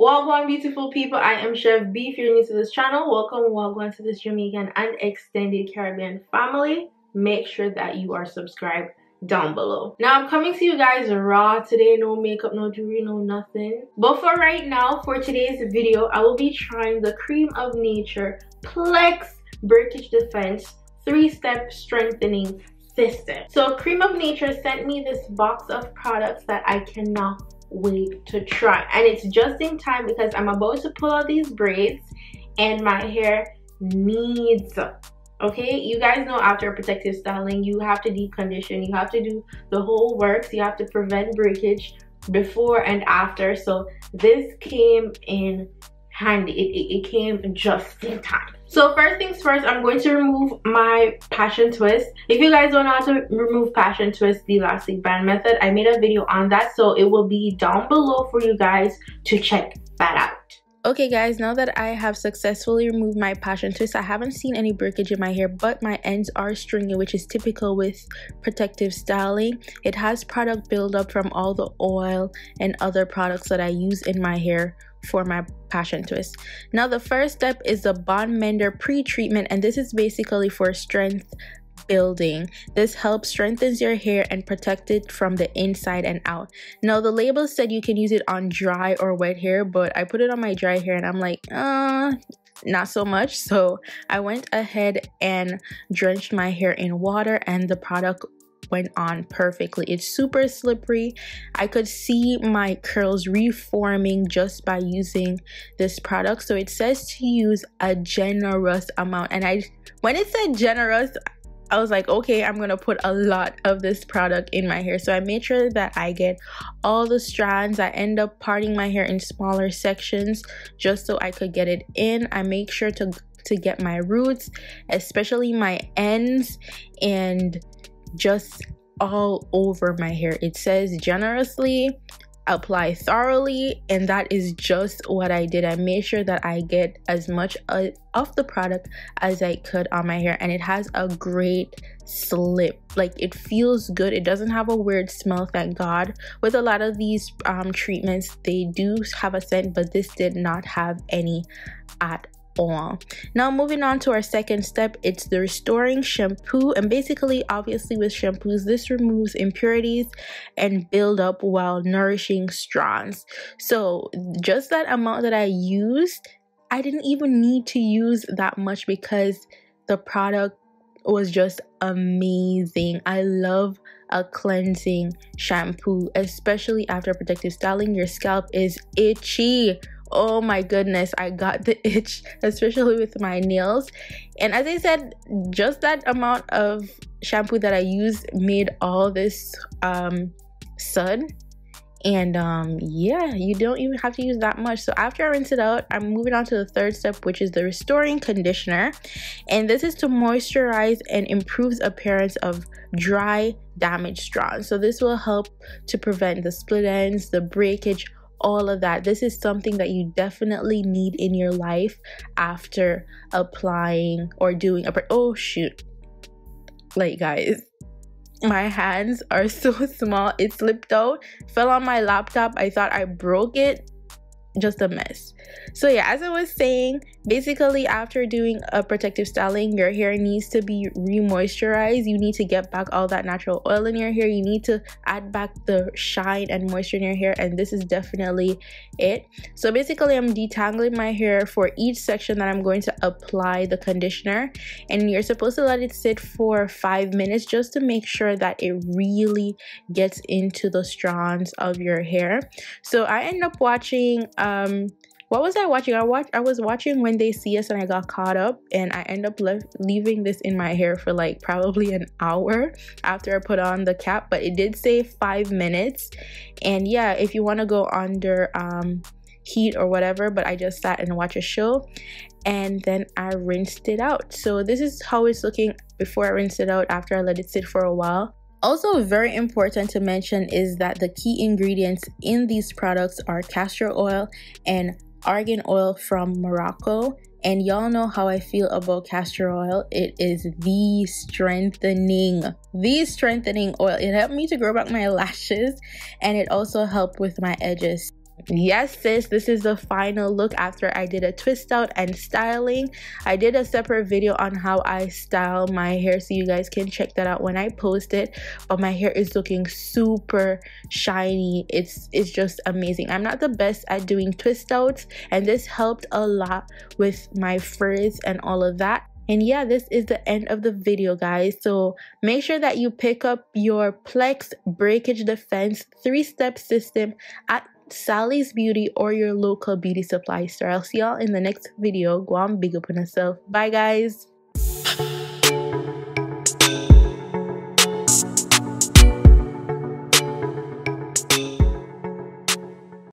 Wagwan beautiful people, I am Chev B. If you're new to this channel, welcome Wagwan to this Jamaican and extended Caribbean family. Make sure that you are subscribed down below. Now I'm coming to you guys raw today, no makeup, no jewelry, no nothing. But for right now, for today's video, I will be trying the Creme of Nature Plex Breakage Defense 3-Step Strengthening System. So Creme of Nature sent me this box of products that I cannot wait to try. And it's just in time because i'm about to pull out these braids and my hair needs okay? You guys know after protective styling you have to deep condition you have to do the whole works. You have to prevent breakage before and after. So this came in handy. It, it, it came just in time so first things first, I'm going to remove my passion twist. If you guys don't know how to remove passion twist, the elastic band method, I made a video on that. So it will be down below for you guys to check that out. Okay guys, now that I have successfully removed my passion twist, I haven't seen any breakage in my hair, but my ends are stringy, which is typical with protective styling. It has product buildup from all the oil and other products that I use in my hair for my passion twist. Now the first step is the bond mender pre-treatment and this is basically for strength building. This helps strengthens your hair and protect it from the inside and out. Now the label said you can use it on dry or wet hair, but I put it on my dry hair and I'm like, uh, not so much. So I went ahead and drenched my hair in water and the product went on perfectly. It's super slippery. I could see my curls reforming just by using this product. So it says to use a generous amount. And I when it said generous, I was like, okay, I'm gonna put a lot of this product in my hair. So I made sure that I get all the strands. I end up parting my hair in smaller sections just so I could get it in. I make sure to to get my roots, especially my ends and just all over my hair. It says generously, apply thoroughly, and that is just what I did. I made sure that I get as much uh, of the product as I could on my hair, and it has a great slip. Like it feels good. It doesn't have a weird smell, thank God. With a lot of these um, treatments, they do have a scent, but this did not have any at all now moving on to our second step it's the restoring shampoo. And basically obviously with shampoos this removes impurities and build up while nourishing strands so just that amount that i used i didn't even need to use that much because the product was just amazing. I love a cleansing shampoo especially after protective styling. Your scalp is itchy oh my goodness i got the itch especially with my nails. And as i said just that amount of shampoo that i used made all this um sun. And um yeah you don't even have to use that much. So after i rinse it out i'm moving on to the third step which is the restoring conditioner. And this is to moisturize and improves appearance of dry damaged strands so this will help to prevent the split ends the breakage all of that. This is something that you definitely need in your life after applying or doing a. Oh, shoot. Like, guys, my hands are so small. It slipped out, fell on my laptop. I thought I broke it just a mess. So yeah as i was saying basically after doing a protective styling your hair needs to be re-moisturized. You need to get back all that natural oil in your hair. You need to add back the shine and moisture in your hair and this is definitely it. So basically i'm detangling my hair for each section that i'm going to apply the conditioner and you're supposed to let it sit for five minutes just to make sure that it really gets into the strands of your hair. So i end up watching um what was I watching? I watched I was watching When They See Us and I got caught up and I end up le- leaving this in my hair for like probably an hour after I put on the cap, but it did say 5 minutes. And yeah, if you want to go under um heat or whatever, but I just sat and watched a show and then I rinsed it out. So this is how it's looking before I rinsed it out after I let it sit for a while. Also, very important to mention is that the key ingredients in these products are castor oil and argan oil from Morocco. And y'all know how I feel about castor oil. It is the strengthening, the strengthening oil. It helped me to grow back my lashes and it also helped with my edges. Yes sis this is the final look after i did a twist out and styling. I did a separate video on how i style my hair so you guys can check that out when i post it. But my hair is looking super shiny. It's it's just amazing. I'm not the best at doing twist outs and this helped a lot with my frizz and all of that. And yeah, this is the end of the video, guys. So make sure that you pick up your Plex Breakage Defense three-step system at Sally's Beauty or your local beauty supply store. I'll see y'all in the next video. Go on, big up on yourself. Bye, guys.